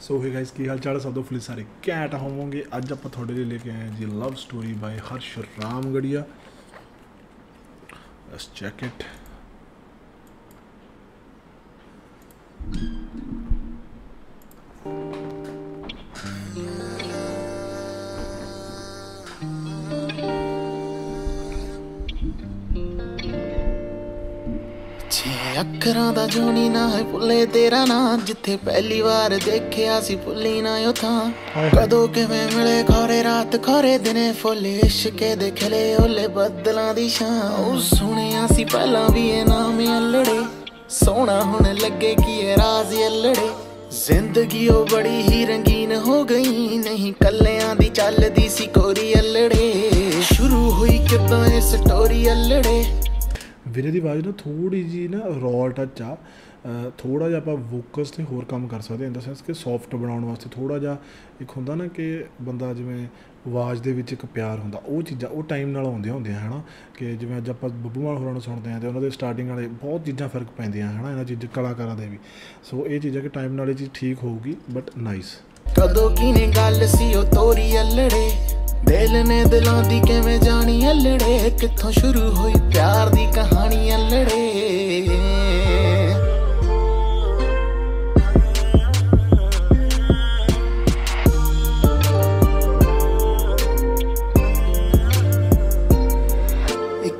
ਸੋ ਹੈ ਗਾਇਸ ਕੀ ਹਾਲ ਚਾਲ ਸਭ ਤੋਂ ਫੁੱਲੀ ਸਾਰੇ ਘੈਂਟ ਹੋਵੋਗੇ। ਅੱਜ ਆਪਾਂ ਤੁਹਾਡੇ ਲਈ ਲੈ ਕੇ ਆਏ ਜੀ love story by Harsh Ramgarhia. Let's check it ਛੇ ਅੱਖਰਾਂ ਦਾ ਜੋਨੀ ਨਾ ਹੈ ਭੁੱਲੇ ਤੇਰਾ ਨਾਂ ਜਿੱਥੇ ਪਹਿਲੀ ਵਾਰ ਦੇਖਿਆ ਸੀ ਭੁੱਲੀ ਨਾ ਉਹ ਥਾਂ। ਕਦੋਂ ਕਿਵੇਂ ਮਿਲੇ ਖੋਰੇ ਰਾਤ ਖੋਰੇ ਦਿਨੇ ਫੁੱਲੇ ਇਸ਼ਕੇ ਦੇ ਖਲੇ ਓਲੇ ਬੱਦਲਾਂ ਦੀ ਛਾਂ। ਉਹ ਸੁਣਿਆ ਸੀ ਪਹਿਲਾਂ ਵੀ ਇਹ ਨਾਮ ਅਲੜੇ। ਸੋਹਣਾ ਹੁਣ ਲੱਗੇ ਕੀ ਇਹ ਰਾਜ਼ ਅਲੜੇ। ਜ਼ਿੰਦਗੀ ਉਹ ਬੜੀ ਹੀ ਰੰਗੀਨ ਹੋ ਗਈ। ਨਹੀਂ ਕੱਲਿਆਂ ਦੀ ਚੱਲਦੀ ਸੀ ਕੋਰੀ ਅਲੜੇ। ਸ਼ੁਰੂ ਹੋਈ ਕਿਦਾਂ ਇਹ ਸਟੋਰੀ ਅਲੜੇ? ਵਿਨੇ ਦੀ ਆਵਾਜ਼ ਨਾ ਥੋੜੀ ਜੀ ਨਾ ਰॉ ਟੱਚ ਆ। ਥੋੜਾ ਜਿਹਾ ਆਪਾਂ ਵੋਕਸ ਤੇ ਹੋਰ ਕੰਮ ਕਰ ਸਕਦੇ ਹਾਂ ਇਨ ਦਾ ਸੈਂਸ ਕਿ ਸੌਫਟ ਬਣਾਉਣ ਵਾਸਤੇ ਥੋੜਾ ਜਿਹਾ ਇੱਕ ਹੁੰਦਾ ਨਾ ਕਿ ਬੰਦਾ ਜਿਵੇਂ ਆਵਾਜ਼ ਦੇ ਵਿੱਚ ਇੱਕ ਪਿਆਰ ਹੁੰਦਾ, ਉਹ ਚੀਜ਼ਾਂ ਉਹ ਟਾਈਮ ਨਾਲ ਆਉਂਦੀਆਂ ਹੁੰਦੀਆਂ, ਹਨਾ। ਕਿ ਜਿਵੇਂ ਅੱਜ ਆਪਾਂ ਬੱਬੂ ਮਾਨ ਹੋਰਾਂ ਨੂੰ ਸੁਣਦੇ ਹਾਂ ਤੇ ਉਹਨਾਂ ਦੇ ਸਟਾਰਟਿੰਗ ਵਾਲੇ ਬਹੁਤ ਚੀਜ਼ਾਂ ਫ਼ਰਕ ਪੈਂਦੀਆਂ, ਹਨਾ, ਇਹਨਾਂ ਚੀਜ਼ਾਂ ਕਲਾਕਾਰਾਂ ਦੇ ਵੀ। ਸੋ ਇਹ ਚੀਜ਼ਾਂ ਕਿ ਟਾਈਮ ਨਾਲ ਇਹ ਚੀਜ਼ ਠੀਕ ਹੋਊਗੀ ਬਟ ਨਾਈਸ ਕਦੋਂ ਕਿਨੇ ਗੱਲ ਸੀ, ਉਹ ਤੋਰੀ ਅਲੜੇ ਦਿਲ ਨੇ ਦਿਲਾਂ ਦੀ ਕਿਵੇਂ ਜਾਣੀ ਅਲੜੇ ਕਿੱਥੋਂ ਸ਼ੁਰੂ ਹੋਈ ਪਿਆਰ ਦੀ ਕਹਾਣੀ ਅਲੜੇ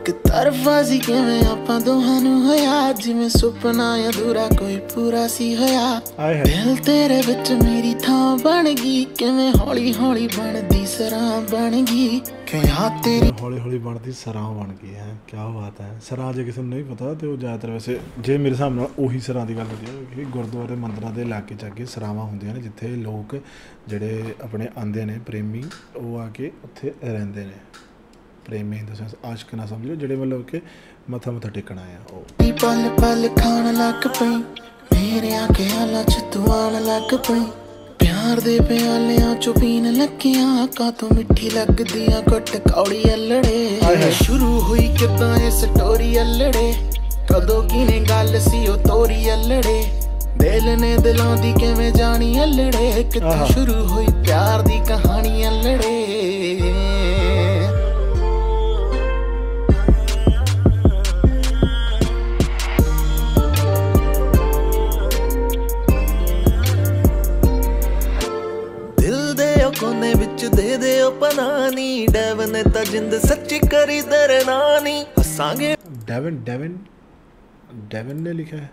ਇੱਕ ਤਰਫਾ ਸੀ ਕਿਵੇਂ ਆਪਾਂ ਦੋਹਾਂ ਨੂੰ ਹੋਇਆ? ਜਿਵੇਂ ਸੁਪਨਾ ਅਧੂਰਾ ਕੋਈ ਪੂਰਾ ਸੀ ਹੋਇਆ? ਦਿਲ ਤੇਰੇ ਵਿੱਚ ਮੇਰੀ ਥਾਂ ਬਣ ਗਈ। ਕਿਵੇਂ ਹੌਲੀ ਹੌਲੀ ਬਣਦੀ ਸਰਾਂ ਬਣ ਗਈ? ਕਿ ਆ ਤੇਰੀ ਹੌਲੀ ਹੌਲੀ ਬਣਦੀ ਸਰਾਂ ਬਣ ਗਈ ਹੈ। ਕੀ ਬਾਤ ਹੈ। ਸਰਾਂ ਜੇ ਕਿਸੇ ਨੂੰ ਨਹੀਂ ਪਤਾ ਤੇ ਉਹ ਜ਼ਿਆਦਾਤਰ ਵੈਸੇ ਜੇ ਮੇਰੇ ਹਿਸਾਬ ਨਾਲ ਉਹੀ ਸਰਾਂ ਦੀ ਗੱਲ ਹੁੰਦੀ ਹੈ ਕਿ ਗੁਰਦੁਆਰੇ ਮੰਦਰਾਂ ਦੇ ਇਲਾਕੇ ਚ ਅੱਗੇ ਸਰਾਵਾਂ ਹੁੰਦੀਆਂ ਨੇ ਜਿੱਥੇ ਲੋਕ ਜਿਹੜੇ ਆਪਣੇ ਆਂਦੇ ਨੇ ਪ੍ਰੇਮੀ ਉਹ ਆ ਕੇ ਉੱਥੇ ਰਹਿੰਦੇ ਨੇ। ਪ੍ਰੇਮੀ ਇਨ ਦਾ ਸੈਂਸ ਆਸ਼ਕ ਨਾ ਸਮਝ ਲਓ ਜਿਹੜੇ ਮਤਲਬ ਕਿ ਮੱਥਾ ਮੱਥਾ ਟੇਕਣਾ ਆ ਉਹ। ਪਲ ਪਲ ਖਾਣ ਲੱਗ ਪਈ ਮੇਰੇ ਆ ਕੇ ਹਾਲਾਂ ਚ ਤੂੰ ਆਣ ਲੱਗ ਪਈ। ਪਿਆਰ ਦੇ ਪਿਆਲਿਆਂ ਚੋਂ ਪੀਣ ਲੱਗਿਆ ਕਾ ਤੂੰ ਮਿੱਠੀ ਲੱਗਦੀ ਆ ਘੁੱਟ ਕੌੜੀ ਅਲੜੇ। ਸ਼ੁਰੂ ਹੋਈ ਕਿਦਾਂ ਇਹ ਸਟੋਰੀ ਅਲੜੇ? ਕਦੋਂ ਕਿਨੇ ਗੱਲ ਸੀ ਉਹ ਤੋਰੀ ਅਲੜੇ? ਦਿਲ ਨੇ ਦਿਲਾਂ ਦੀ ਕਿਵੇਂ ਜਾਣੀ ਅਲੜੇ? ਕਿੱਥੋਂ। ਸ਼ੁਰੂ ਹੋਈ ਪਿਆਰ ਦੀ ਕਹਾਣੀ ਅਲੜੇ। ਕੋਨੇ ਵਿੱਚ ਦੇ ਦੇ ਉਹ ਪਨਾਨੀ। ਡੈਵ ਨੇ ਤਾਂ ਜਿੰਦ ਸੱਚੀ ਕਰੀ ਦਰਨਾਨੀ ਹੱਸਾਂਗੇ। ਡੈਵਨ ਡੈਵਨ ਡੈਵਨ ਨੇ ਲਿਖਿਆ ਹੈ।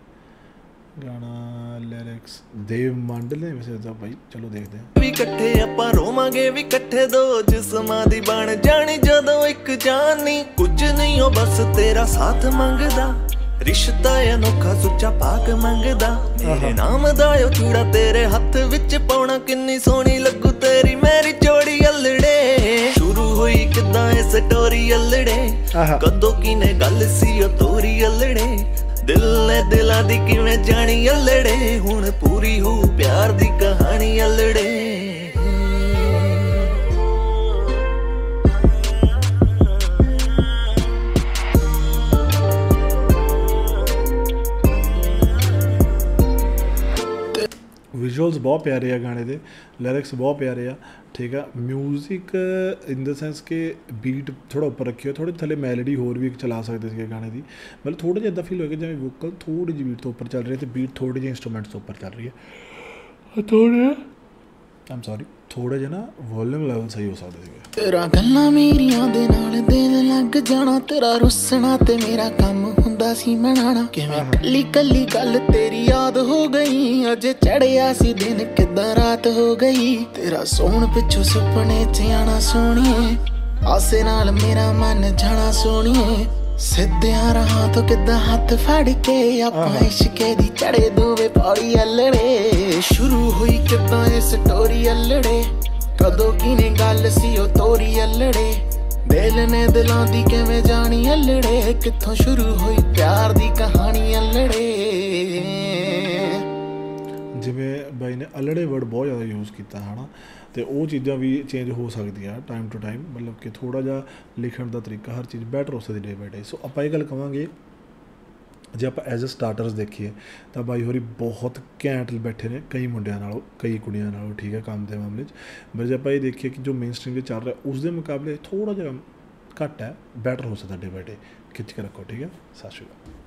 ਗਾਣਾ ਲਿਰਿਕਸ ਦੇਵ ਮੰਡਲ ਨੇ ਵੈਸੇ ਤਾਂ ਭਾਈ ਚਲੋ ਦੇਖਦੇ ਹਾਂ। ਵੀ ਇਕੱਠੇ ਆਪਾਂ ਰੋਵਾਂਗੇ ਵੀ ਇਕੱਠੇ ਦੋ ਜਿਸਮਾਂ ਦੀ ਬਣ ਜਾਣੀ ਜਦੋਂ ਇੱਕ ਜਾਨੀ। ਕੁਝ ਨਹੀਂ ਉਹ ਬਸ ਤੇਰਾ ਸਾਥ ਮੰਗਦਾ। ਰਿਸ਼ਤਾ ਅਨੋਖਾ ਸੁੱਚਾ ਪਾਕ ਮੰਗਦਾ। ਮੇਰੇ ਨਾਮ ਦਾ ਉਹ ਚੂੜਾ ਤੇਰੇ ਹੱਥ ਵਿੱਚ ਪਾਉਣਾ। ਕਿੰਨੀ ਸੋਹਣੀ ਲੱਗੂ ਅਲੜੇ। ਕਦੋਂ ਕਿਨੇ ਗੱਲ ਸੀ ਉਹ ਤੋਰੀ ਅਲੜੇ। ਦਿਲ ਨੇ ਦਿਲਾਂ ਦੀ ਕਿਵੇਂ ਜਾਣੀ ਅਲੜੇ। ਹੁਣ ਪੂਰੀ ਹੋ ਪਿਆਰ ਦੀ ਕਹਾਣੀ ਅਲੜੇ। ਵਿਜ਼ੂਅਲਸ ਬਹੁਤ ਪਿਆਰੇ ਆ ਗਾਣੇ ਦੇ ਲਿਰਿਕਸ ਬਹੁਤ ਪਿਆਰੇ ਆ, ਠੀਕ ਆ। 뮤직 ਇਨ ਦਾ ਸੈਂਸ ਕਿ ਬੀਟ ਥੋੜਾ ਉੱਪਰ ਰੱਖਿਓ ਥੋੜੇ ਥੱਲੇ ਮੈਲੋਡੀ ਹੋਰ ਵੀ ਚਲਾ ਸਕਦੇ ਸੀਗੇ ਗਾਣੇ ਦੀ। ਮਤਲਬ ਥੋੜਾ ਜਿਹਾ ਇਦਾਂ ਫੀਲ ਹੋਏਗਾ ਜਿਵੇਂ ਵੋਕਲ ਥੋੜੀ ਜਿਹੀ ਬੀਟ ਤੋਂ ਉੱਪਰ ਚੱਲ ਰਹੀ ਹੈ ਤੇ ਬੀਟ ਥੋੜੀ ਜਿਹੀ ਇਨਸਟਰੂਮੈਂਟਸ ਤੋਂ ਉੱਪਰ ਚੱਲ ਰਹੀ ਹੈ। ਥੋੜਾ ਆਮ ਸੌਰੀ ਥੋੜਾ ਜਿਹਾ ਨਾ ਵੋਲਿਊਮ ਲੈਵਲ ਸਹੀ ਹੋ ਸਕਦਾ ਸੀਗਾ। ਤੇਰਾ ਗੱਲਾਂ ਮੇਰੀਆਂ ਦੇ ਨਾਲ ਦਿਲ ਲੱਗ ਜਾਣਾ ਤੇਰਾ ਰੁੱਸਣਾ ਤੇ ਮੇਰਾ ਕੰਮ ਹੁੰਦਾ ਸੀ ਮਨਾਣਾ। ਕਿਵੇਂ ਕੱਲੀ ਕੱਲੀ ਗੱਲ ਤੇਰੀ ਯਾਦ ਹੋ ਗਈ ਅਜੇ ਚੜਿਆ ਸੀ ਦਿਨ ਕਿਦਾਂ ਰਾਤ ਹੋ ਗਈ। ਤੇਰਾ ਸੋਹਣ ਪਿੱਛੋਂ ਸੁਪਨੇ ਚ ਆਣਾ ਸੋਹਣੀਏ ਆਸੇ ਨਾਲ ਮੇਰਾ ਮਨ ਜਾਣਾ ਸੋਹਣੀਏ। ਸਿੱਧਿਆਂ ਰਾਹਾਂ ਤੋਂ ਕਿਦਾਂ ਹੱਥ ਫੜ ਕੇ ਆਪਾਂ ਇਸ਼ਕੇ ਦੀ ਚੜੇ ਦੋਵੇਂ ਪੌੜੀ ਅਲੜੇ ਸ਼ੁਰੂ ਹੋਈ ਕਿਦਾਂ ਇਹ ਸਟੋਰੀ ਅਲੜੇ ਕਦੋਂ ਕਿਨੇ ਗੱਲ ਸੀ ਉਹ ਤੋਰੀ ਅਲੜੇ ਦਿਲ ਨੇ ਦਿਲਾਂ ਦੀ ਕਿਵੇਂ ਜਾਣੀ ਅਲੜੇ ਕਿੱਥੋਂ ਸ਼ੁਰੂ ਹੋਈ ਪਿਆਰ ਦੀ ਕਹਾਣੀ ਅਲੜੇ ਯੂਜ਼ ਕੀਤਾ ਹੈ ਨਾ ਤੇ ਉਹ ਚੀਜ਼ਾਂ ਵੀ ਚੇਂਜ ਹੋ ਸਕਦੀਆਂ ਟਾਈਮ ਟੂ ਟਾਈਮ ਮਤਲਬ ਕਿ ਥੋੜਾ ਜਿਹਾ ਲਿਖਣ ਦਾ ਤਰੀਕਾ ਹਰ ਚੀਜ਼ ਬੈਟਰ ਹੋ ਸਕਦੀ ਡੇ ਬਾਈ ਡੇ ਸੋ ਆਪਾਂ ਇਹ ਗੱਲ ਕਵਾਂਗੇ, ਜੇ ਆਪਾਂ ਐਜ਼ ਅ ਸਟਾਰਟਰਸ ਦੇਖੀਏ, ਤਾਂ ਬਾਈ ਹੋਰੀ ਬਹੁਤ ਘੈਂਟ ਬੈਠੇ ਨੇ ਕਈ ਮੁੰਡਿਆਂ ਨਾਲੋਂ, ਕਈ ਕੁੜੀਆਂ ਨਾਲੋਂ, ਠੀਕ ਹੈ, ਕੰਮ ਦੇ ਮਾਮਲੇ 'ਚ। ਪਰ ਜੇ ਆਪਾਂ ਇਹ ਦੇਖੀਏ ਕਿ ਜੋ ਮੇਨ ਸਟ੍ਰੀਮ ਤੇ ਚੱਲ ਰਿਹਾ ਉਸ ਦੇ ਮੁਕਾਬਲੇ ਥੋੜਾ ਜਿਹਾ ਘੱਟ ਹੈ ਬੈਟਰ ਹੋ ਸਕਦਾ ਡੇ ਬਾਈ ਡੇ ਖਿੱਚ ਕੇ ਰੱਖੋ, ਠੀਕ ਹੈ? ਸਤਿ ਸ਼੍ਰੀ ਅਕਾਲ।